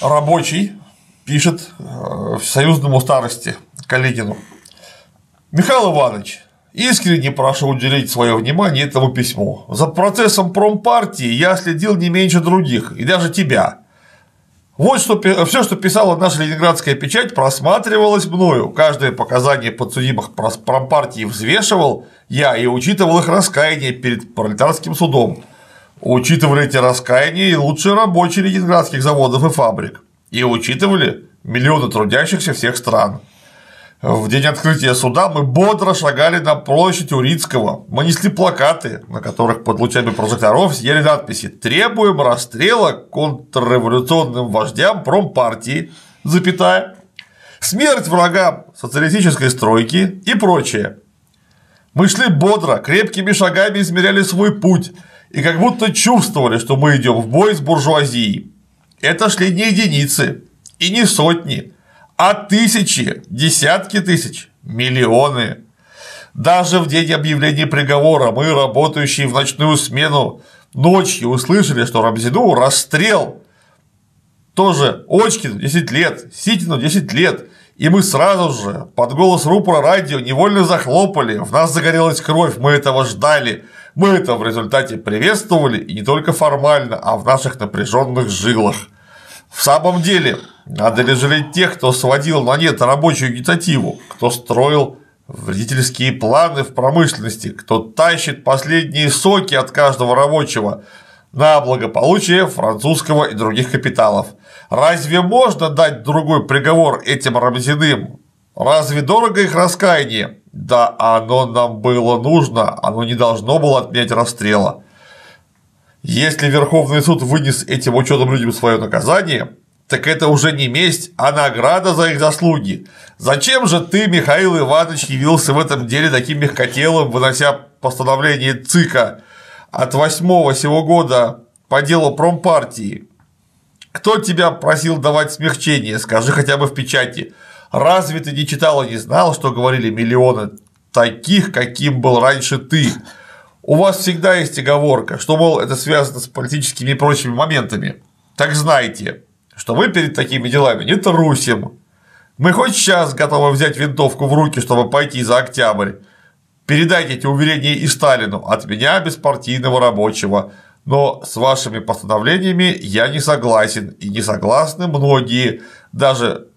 рабочий пишет э, союзному старости Калигину. Михаил Иванович, искренне прошу уделить свое внимание этому письму. За процессом промпартии я следил не меньше других, и даже тебя. Вот что все, что писала наша ленинградская печать, просматривалось мною. Каждое показание подсудимых промпартии взвешивал я и учитывал их раскаяние перед пролетарским судом. Учитывали эти раскаяния и лучшие рабочие ленинградских заводов и фабрик. И учитывали миллионы трудящихся всех стран. В день открытия суда мы бодро шагали на площадь Урицкого. Мы несли плакаты, на которых под лучами прожекторов съели надписи «Требуем расстрела контрреволюционным вождям промпартии», запятая, «Смерть врагам социалистической стройки» и прочее. Мы шли бодро, крепкими шагами измеряли свой путь и как будто чувствовали, что мы идем в бой с буржуазией. Это шли не единицы и не сотни, а тысячи, десятки тысяч, миллионы. Даже в день объявления приговора мы, работающие в ночную смену, ночью услышали, что Рамзину расстрел. Тоже Очкину 10 лет, Ситину 10 лет. И мы сразу же под голос рупора радио невольно захлопали, в нас загорелась кровь, мы этого ждали, мы это в результате приветствовали и не только формально, а в наших напряженных жилах. В самом деле, надо ли жалеть тех, кто сводил на нет рабочую инициативу, кто строил вредительские планы в промышленности, кто тащит последние соки от каждого рабочего на благополучие французского и других капиталов. Разве можно дать другой приговор этим рамзиным? Разве дорого их раскаяние? Да оно нам было нужно, оно не должно было отменять расстрела. Если Верховный суд вынес этим ученым людям свое наказание, так это уже не месть, а награда за их заслуги. Зачем же ты, Михаил Иванович, явился в этом деле таким мягкотелым, вынося постановление ЦИКа от 8 сего года по делу промпартии? Кто тебя просил давать смягчение, скажи хотя бы в печати. Разве ты не читал и не знал, что говорили миллионы таких, каким был раньше ты? У вас всегда есть оговорка, что, мол, это связано с политическими и прочими моментами. Так знайте, что мы перед такими делами не трусим. Мы хоть сейчас готовы взять винтовку в руки, чтобы пойти за октябрь. Передайте эти уверения и Сталину от меня, беспартийного рабочего. Но с вашими постановлениями я не согласен, и не согласны многие, даже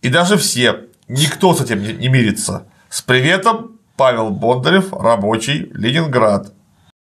и даже все. Никто с этим не мирится. С приветом, Павел Бондарев, рабочий, Ленинград.